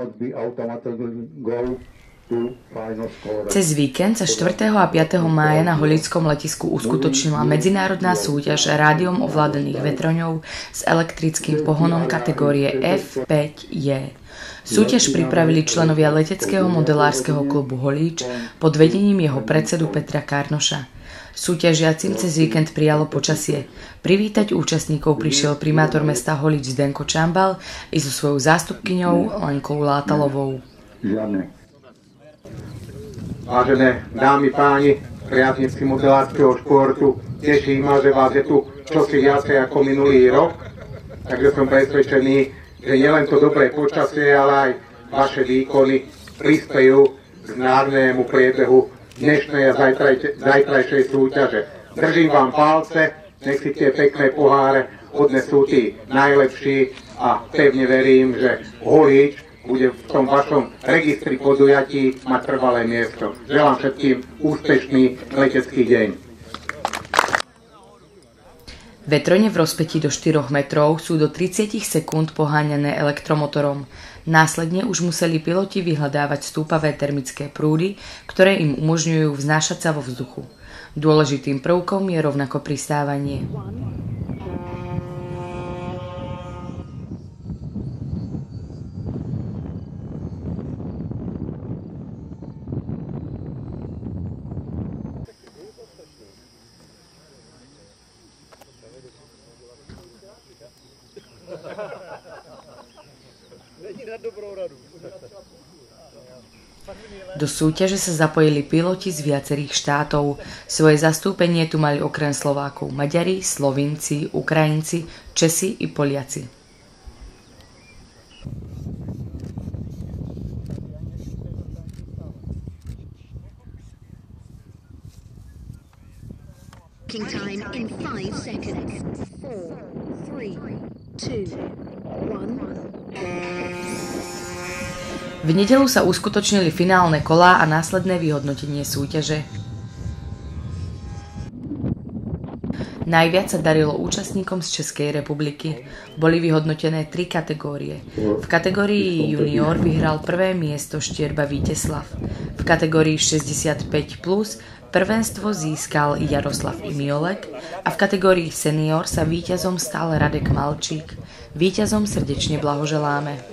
od the automated goal Cez víkend sa 4. a 5. mája na Holickom letisku uskutočnila medzinárodná súťaž rádiom ovládaných vetroňov s elektrickým pohonom kategórie F5J. Súťaž pripravili členovia leteckého modelárskeho klubu Holíč pod vedením jeho predsedu Petra Karnoša. Súťažiacim cez víkend prijalo počasie. Privítať účastníkov prišiel primátor mesta Holíč Zdenko Čambal i so svojou zástupkyňou Lenkou Látalovou. Žiadne Vážené dámy, páni, priaznici modelárskeho športu, teší ma, že vás je tu čosi viacej ako minulý rok, takže som presvedčený, že nielen to dobré počasie, ale aj vaše výkony prispejú k nádnemu priebehu dnešnej a zajtrajšej súťaže. Držím vám palce, nech si tie pekné poháre odnesú tí najlepší a pevne verím, že Holíč bude v tom vašom registri podujatí mať trvalé miesto. Želám všetkým úspešný letecký deň. Vetrone v rozpetí do 4 metrov sú do 30 sekúnd poháňané elektromotorom. Následne už museli piloti vyhľadávať stúpavé termické prúdy, ktoré im umožňujú vznášať sa vo vzduchu. Dôležitým prvkom je rovnako pristávanie. Do súťaže sa zapojili piloti z viacerých štátov. Svoje zastúpenie tu mali okrem Slovákov Maďari, Slovinci, Ukrajinci, Česi i Poliaci. time in five seconds. Four, three, two, v nedelu sa uskutočnili finálne kolá a následné vyhodnotenie súťaže. Najviac sa darilo účastníkom z Českej republiky. Boli vyhodnotené tri kategórie. V kategórii junior vyhral prvé miesto Štierba Víteslav. V kategórii 65 plus prvenstvo získal Jaroslav Imiolek a v kategórii senior sa víťazom stal Radek Malčík. Víťazom srdečne blahoželáme.